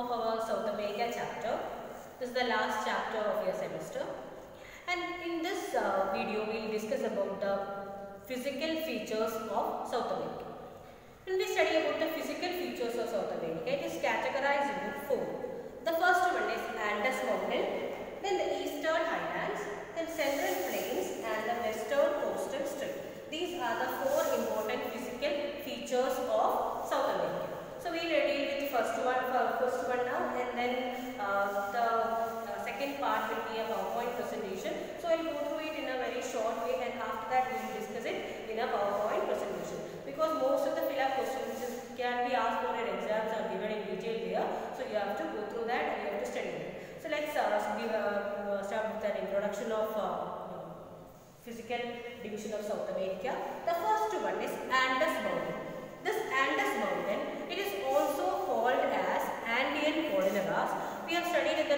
of our South America chapter. This is the last chapter of your semester. And in this uh, video, we will discuss about the physical features of South America. When we study about the physical features of South America, it is categorized into four. The first one is Andes Mountain, then the Eastern Highlands, then Central Plains and the Western Coastal Strip. These are the four important physical features of South America. So we will deal with first one, uh, first one now, and then uh, the uh, second part will be a PowerPoint presentation. So I will go through it in a very short way, and after that we will discuss it in a PowerPoint presentation. Because most of the fill-up questions can be asked for in exams are given in detail there. So you have to go through that and you have to study it. So let's uh, start with an introduction of physical division of South America. The first one is Andes Mountain. This Andes Mountain, it is also called as Andean Cordilleras. We have studied in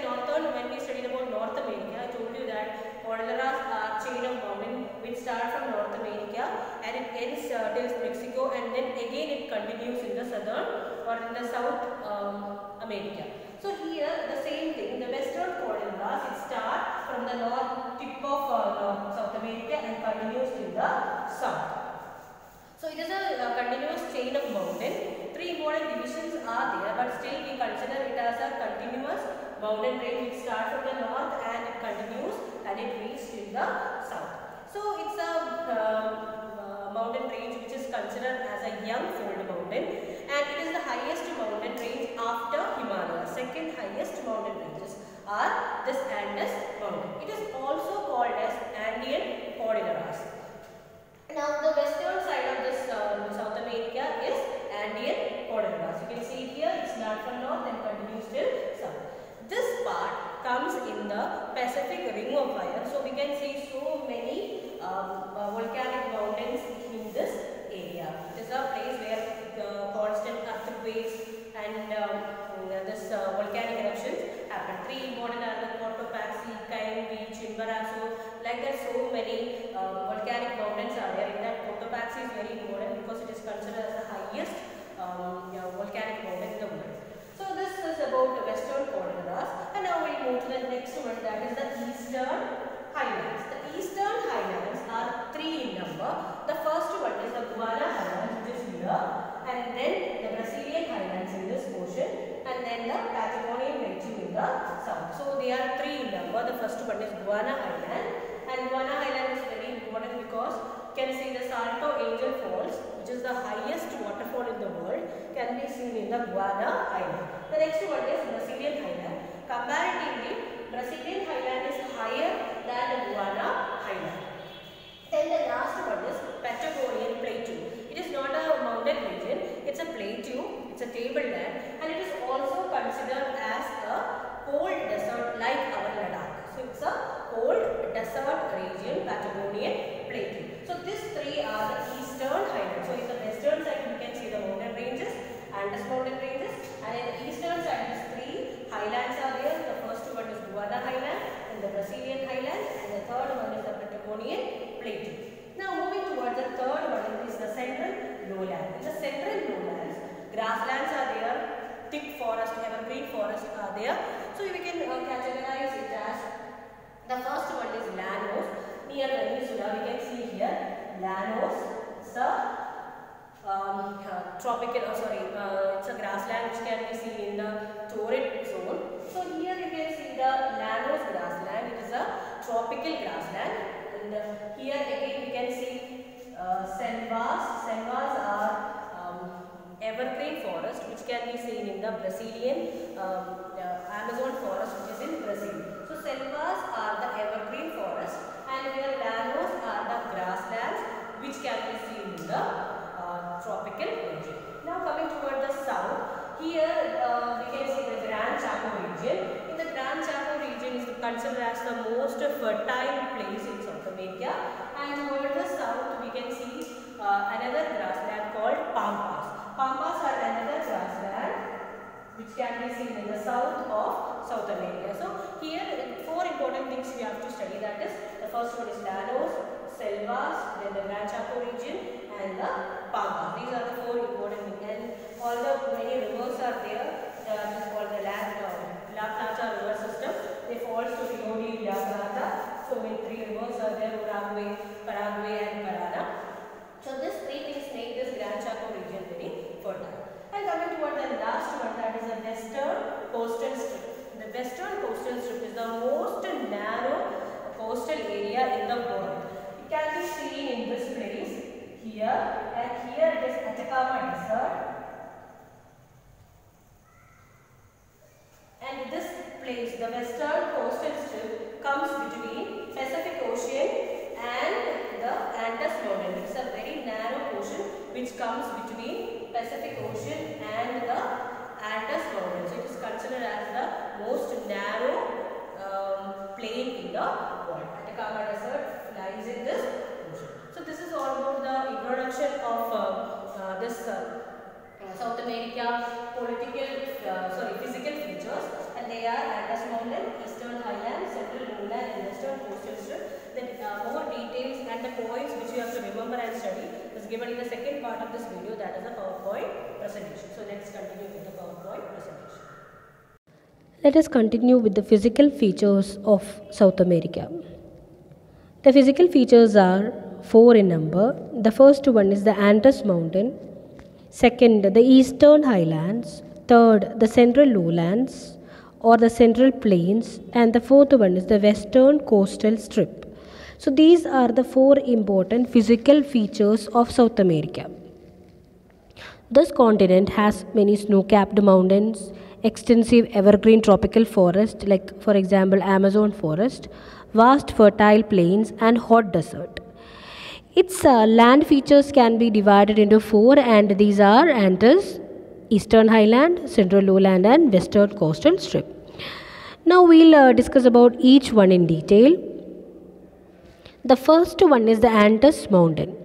northern, when we studied about North America, I told you that Cordilleras are chain of mountain which start from North America and it ends uh, till Mexico and then again it continues in the southern or in the South um, America. So here the same thing, the western Cordilleras, it starts from the north tip of uh, South America and continues to the south. So it is a uh, continuous chain of mountain. Three important divisions are there, but still we consider it as a continuous mountain range. It starts from the north and it continues and it reaches to the south. So it's a uh, uh, mountain range which is considered as a young fold mountain, and it is the highest mountain range after Himalaya. Second highest mountain ranges are this Andes mountain. It is also called as Andean Cordilleras. Now the western side of this uh, South America is Andean Cordilleras. You can see here it starts from north and continues till part comes in the Pacific Ring of Fire. So we can see so many um, uh, volcanic mountains in this area. It is a place where the constant earthquakes and um, this uh, volcanic eruptions happen. Three are the Cotopaxi, Cayambe, Chimborazo. Like that, so many uh, volcanic mountains are there. In that, Cotopaxi is very important because it is considered as the highest um, you know, volcanic mountain in the world. So this is about the western and now we move to the next one. That is the eastern highlands. The eastern highlands are three in number. The first one is the Guiana Highlands, which is here, and then the Brazilian Highlands in this portion, and then the Patagonian Plateau in the south. So they are three in number. The first one is Guiana Highland, and Guiana Highland is very important because can see the Salto Angel Falls, which is the highest waterfall in the world, can be seen in the Guiana Highland. The next one is Brazilian Highland. Comparatively, Brazilian Highland is higher than the Guiana Highland. Then the last one is Patagonian Plateau. It is not a mountain region, it's a plateau, it's a tableland and it is also considered as a cold desert like our Ladakh. So it's a cold desert region, Patagonian Plateau. So these three are the eastern highlands. So in the western side you can see the mountain ranges, Andes mountain ranges and in the eastern side these three highlands are there. The first one is Guiana Highland and the Brazilian Highland and the third one is the Patagonian Plateau. Now moving towards the third one is the central lowland. In the central lowlands, grasslands are there, thick forest, evergreen forest are there. So we can uh, categorize it as the first one is Llanos near Venezuela. We can see here Llanos. It's a um, uh, tropical, oh sorry, uh, it's a grassland which can be seen in the torrid zone. So here you can see the Llanos grassland. It is a tropical grassland. And uh, here again you can see uh, selvas. Selvas are um, evergreen forest which can be seen in the Brazilian um, Amazon forest which is in Brazil. So selvas are the evergreen forest and here llanos are the grasslands which can be seen in the uh, tropical region. Now coming toward the south, here uh, we can see the Gran Chaco region. In the Gran Chaco region is considered as the most fertile place in South America and toward the south we can see uh, another grassland called Pampas. Pampas are another grassland which can be seen in the south of South America. So here four important things we have to study that is the first one is Llanos, Selvas, then the Gran Chaco region and the Pampas. These are the four important and all the many rivers are there. Uh, this is called the land falls to Rio de La Plata. So when three rivers are there, Uruguay, Paraguay and Parana. So these three things make this Gran Chaco region very fertile. And coming toward the last one that is the western coastal strip. The western coastal strip is the most narrow coastal area in the world. Can be seen in this place here and here it is Atacama Desert and this place the western coastal strip comes between Pacific Ocean and the Andes Mountain. It's a very narrow ocean which comes between Pacific Ocean and the Andes Mountain. So it is considered as the most narrow um, plain in the world. Atacama Desert lies in this. So this is all about the introduction of uh, uh, this uh, South America political, uh, sorry, physical features and they are Andes Mountain, Eastern Highlands, Central Lowland and Western Coastal Strip. The uh, more details and the points which you have to remember and study is given in the second part of this video that is the PowerPoint presentation. So let's continue with the PowerPoint presentation. Let us continue with the physical features of South America. The physical features are four in number. The first one is the Andes Mountain, second, the Eastern Highlands, third, the Central Lowlands or the Central Plains, and the fourth one is the Western Coastal Strip. So, these are the four important physical features of South America. This continent has many snow-capped mountains, extensive evergreen tropical forest like for example Amazon forest, vast fertile plains and hot desert. Its uh, land features can be divided into four and these are Andes, Eastern Highland, Central Lowland and Western Coastal Strip. Now we'll uh, discuss about each one in detail. The first one is the Andes Mountain.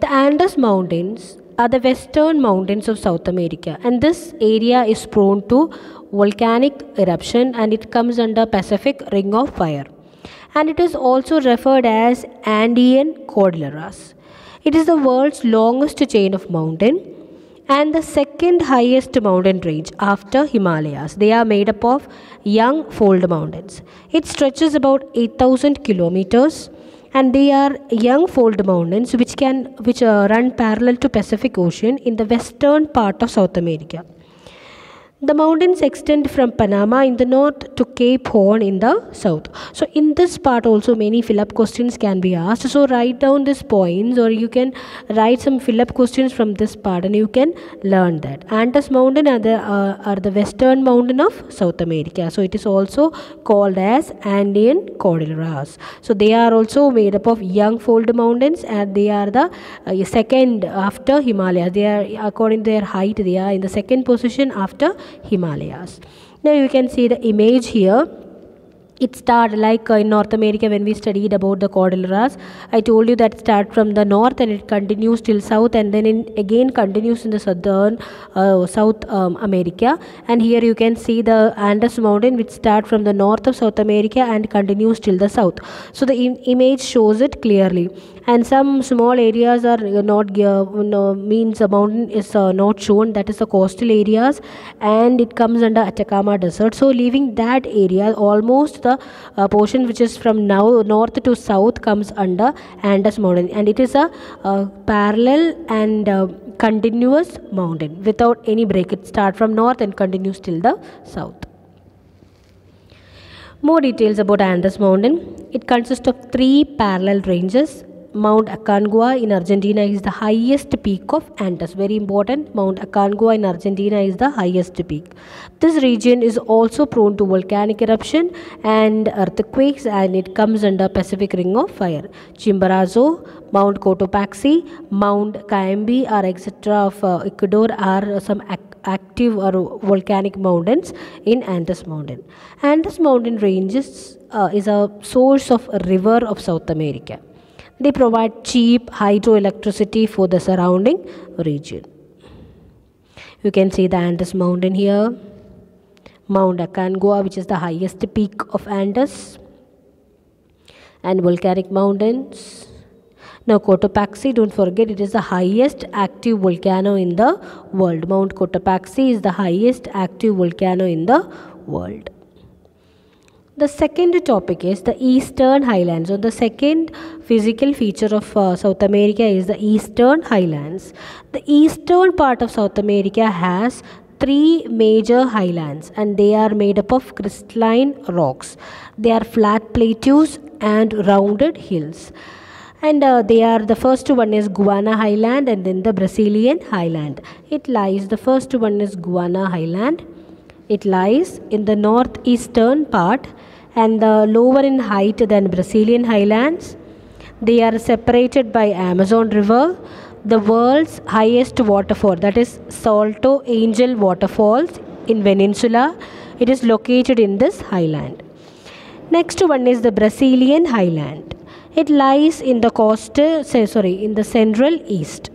The Andes Mountains are the western mountains of South America and this area is prone to volcanic eruption and it comes under Pacific Ring of Fire and it is also referred as Andean Cordilleras. It is the world's longest chain of mountain and the second highest mountain range after Himalayas. They are made up of young fold mountains. It stretches about 8000 kilometers and they are young fold mountains which can which uh, run parallel to Pacific Ocean in the western part of South America. The mountains extend from Panama in the north to Cape Horn in the south. So, in this part, also many fill up questions can be asked. So, write down these points, or you can write some fill up questions from this part, and you can learn that. Andes Mountain are the, uh, are the western mountain of South America. So, it is also called as Andean Cordilleras. So, they are also made up of young fold mountains, and they are the uh, second after Himalayas. They are, according to their height, they are in the second position after Himalayas. Now you can see the image here. It started like uh, in North America when we studied about the Cordilleras. I told you that start from the north and it continues till south and then in, again continues in the southern uh, South um, America. And here you can see the Andes Mountain which start from the north of South America and continues till the south. So the Im image shows it clearly. And some small areas are not uh, no, means a mountain is uh, not shown. That is the coastal areas, and it comes under Atacama Desert. So leaving that area, almost the uh, portion which is from now north to south comes under Andes Mountain, and it is a, a parallel and uh, continuous mountain without any break. It start from north and continues till the south. More details about Andes Mountain. It consists of three parallel ranges Mount Aconcagua in Argentina is the highest peak of Andes. Very important. Mount Aconcagua in Argentina is the highest peak. This region is also prone to volcanic eruption and earthquakes and it comes under Pacific Ring of Fire. Chimborazo, Mount Cotopaxi, Mount Cayambe or etc. of uh, Ecuador are some ac active or volcanic mountains in Andes Mountain. Andes Mountain ranges uh, is a source of a river of South America. They provide cheap hydroelectricity for the surrounding region. You can see the Andes mountain here. Mount Aconcagua which is the highest peak of Andes and volcanic mountains. Now Cotopaxi, don't forget it is the highest active volcano in the world. Mount Cotopaxi is the highest active volcano in the world. The second topic is the Eastern Highlands. So, the second physical feature of uh, South America is the Eastern Highlands. The eastern part of South America has three major highlands and they are made up of crystalline rocks. They are flat plateaus and rounded hills. And uh, they are the first one is Guiana Highland and then the Brazilian Highland. It lies, the first one is Guiana Highland. It lies in the northeastern part and the lower in height than Brazilian highlands. They are separated by Amazon River, the world's highest waterfall that is Salto Angel Waterfalls in Venezuela. It is located in this highland. Next one is the Brazilian highland. It lies in the coast, sorry, in the central east.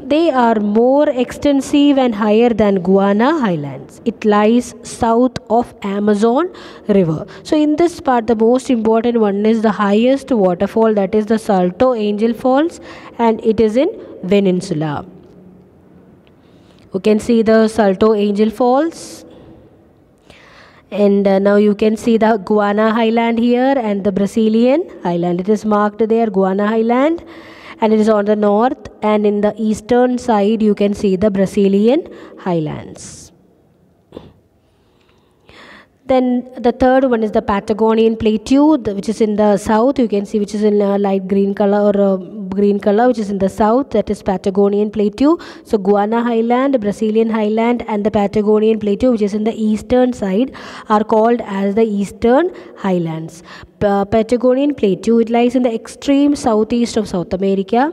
They are more extensive and higher than Guiana Highlands. It lies south of Amazon River. So in this part the most important one is the highest waterfall that is the Salto Angel Falls and it is in Venezuela. You can see the Salto Angel Falls and uh, now you can see the Guiana Highland here and the Brazilian Highland. It is marked there Guiana Highland and it is on the north and in the eastern side you can see the Brazilian highlands. Then the third one is the Patagonian plateau, which is in the south. You can see which is in a light green color or green color, which is in the south. That is Patagonian plateau. So Guiana Highland, Brazilian Highland, and the Patagonian plateau, which is in the eastern side, are called as the Eastern Highlands. Uh, Patagonian plateau it lies in the extreme southeast of South America.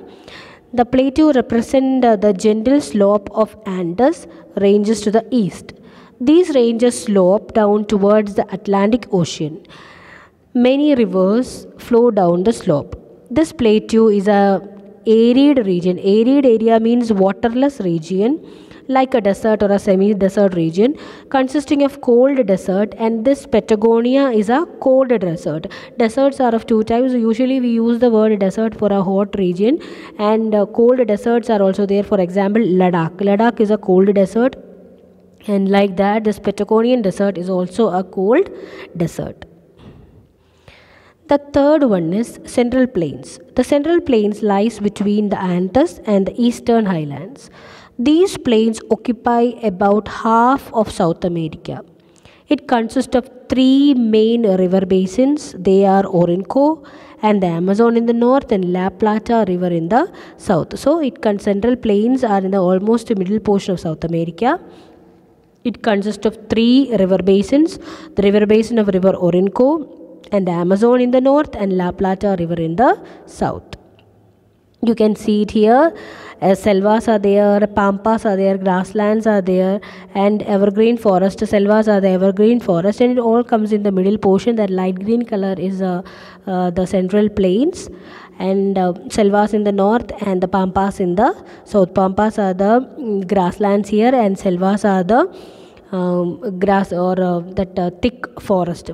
The plateau represents uh, the gentle slope of Andes ranges to the east. These ranges slope down towards the Atlantic Ocean. Many rivers flow down the slope. This plateau is a arid region. Arid area means waterless region like a desert or a semi-desert region consisting of cold desert and this Patagonia is a cold desert. Deserts are of two types. Usually we use the word desert for a hot region and uh, cold deserts are also there. For example, Ladakh. Ladakh is a cold desert and like that this Patagonian desert is also a cold desert. The third one is Central Plains. The Central Plains lies between the Andes and the Eastern Highlands. These plains occupy about half of South America. It consists of three main river basins. They are Orinoco and the Amazon in the north and La Plata river in the south. So it central plains are in the almost middle portion of South America it consists of three river basins the river basin of River Orinoco and Amazon in the north and La Plata River in the south. You can see it here. Uh, selvas are there, pampas are there, grasslands are there, and evergreen forest. Selvas are the evergreen forest, and it all comes in the middle portion. That light green color is uh, uh, the central plains, and uh, selvas in the north, and the pampas in the south. Pampas are the mm, grasslands here, and selvas are the um, grass or uh, that uh, thick forest.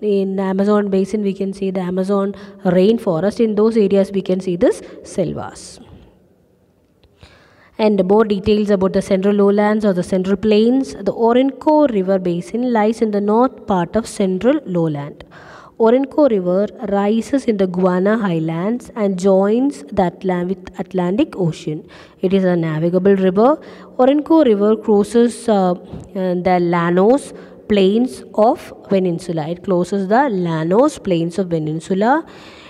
in Amazon basin, we can see the Amazon rainforest. In those areas, we can see this selvas. And more details about the central lowlands or the central plains. The Orinoco River Basin lies in the north part of central lowland. Orinoco River rises in the Guiana Highlands and joins the Atlantic Ocean. It is a navigable river. Orinoco River crosses uh, uh, the Llanos plains of Venezuela. It crosses the Llanos plains of Venezuela.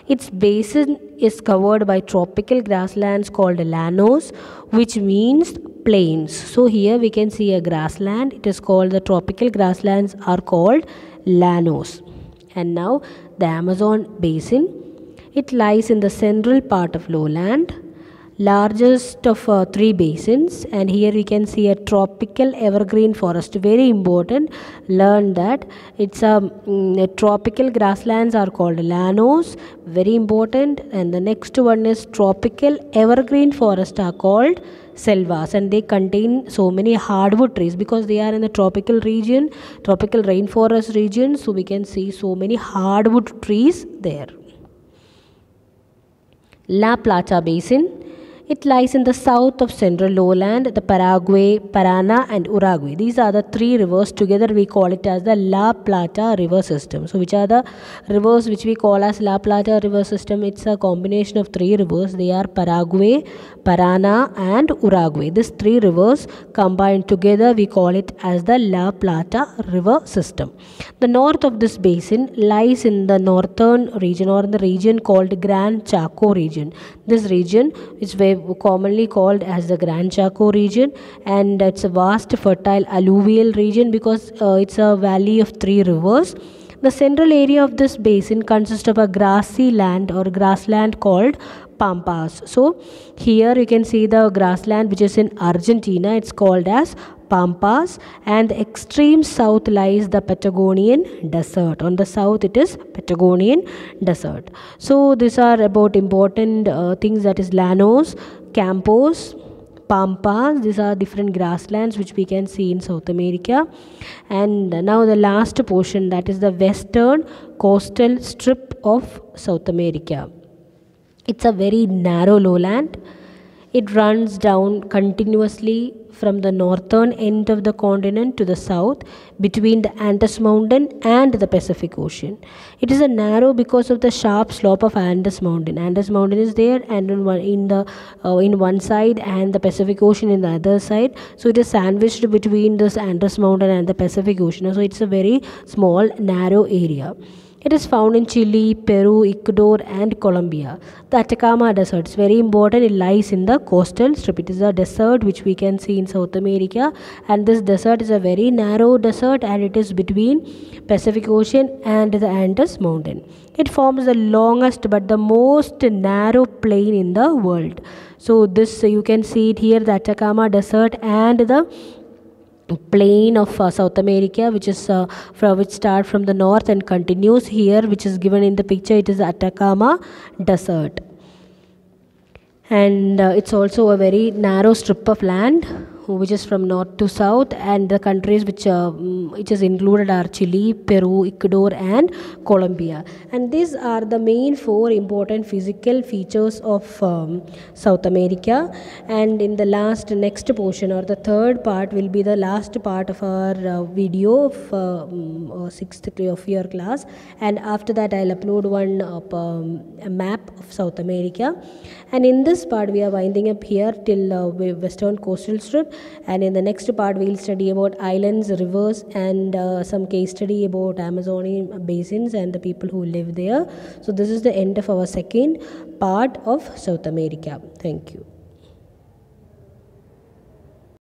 Its basin is covered by tropical grasslands called llanos, which means plains. So here we can see a grassland. It is called the tropical grasslands are called llanos and now the Amazon basin. It lies in the central part of lowland, largest of uh, three basins. And here we can see a tropical evergreen forest. Very important. Learn that. It's a, um, a tropical grasslands are called llanos. Very important. And the next one is tropical evergreen forest are called selvas and they contain so many hardwood trees because they are in the tropical region tropical rainforest region so we can see so many hardwood trees there. La Plata Basin It lies in the south of central lowland, the Paraguay, Parana, and Uruguay. These are the three rivers. Together, we call it as the La Plata river system. So, which are the rivers which we call as La Plata river system? It's a combination of three rivers. They are Paraguay, Parana, and Uruguay. These three rivers combined together, we call it as the La Plata river system. The north of this basin lies in the northern region or in the region called Gran Chaco region. This region is very commonly called as the Gran Chaco region and it's a vast fertile alluvial region because uh, it's a valley of three rivers. The central area of this basin consists of a grassy land or grassland called pampas. So here you can see the grassland which is in Argentina. It's called as pampas and the extreme south lies the Patagonian desert. On the south it is Patagonian desert. So these are about important uh, things that is llanos, campos, pampas these are different grasslands which we can see in south america and now the last portion that is the western coastal strip of south america it's a very narrow lowland it runs down continuously from the northern end of the continent to the south between the Andes Mountain and the Pacific Ocean. It is a narrow because of the sharp slope of Andes Mountain. Andes Mountain is there and in one, in the uh, in one side and the Pacific Ocean in the other side. So it is sandwiched between this Andes Mountain and the Pacific Ocean. So it's a very small narrow area. It is found in Chile, Peru, Ecuador, and Colombia. The Atacama Desert is very important. It lies in the coastal strip. It is a desert which we can see in South America, and this desert is a very narrow desert, and it is between Pacific Ocean and the Andes Mountain. It forms the longest but the most narrow plain in the world. So this you can see it here, the Atacama Desert and the plain of uh, South America which is uh, from which start from the north and continues here which is given in the picture. It is Atacama desert. And uh, it's also a very narrow strip of land which is from north to south and the countries which uh, which is included are Chile, Peru, Ecuador and Colombia. And these are the main four important physical features of um, South America. And in the last next portion or the third part will be the last part of our uh, video of uh, sixth of your class. And after that I'll upload one um, map of South America. And in this part we are winding up here till uh, western coastal strip and in the next part we'll study about islands rivers and uh, some case study about amazonian basins and the people who live there. So this is the end of our second part of south america. Thank you